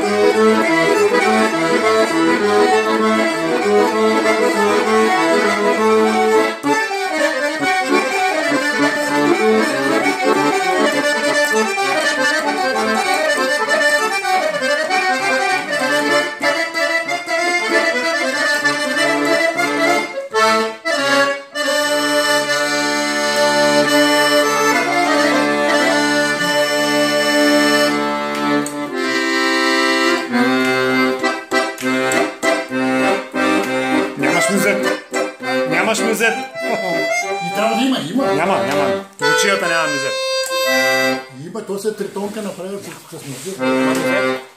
Thank you. Мюзет. Нямаш мюзет. И трябва да има, има. Няма, няма. Лучията няма мюзет. Има, то се тритонка направи с, с мюзет.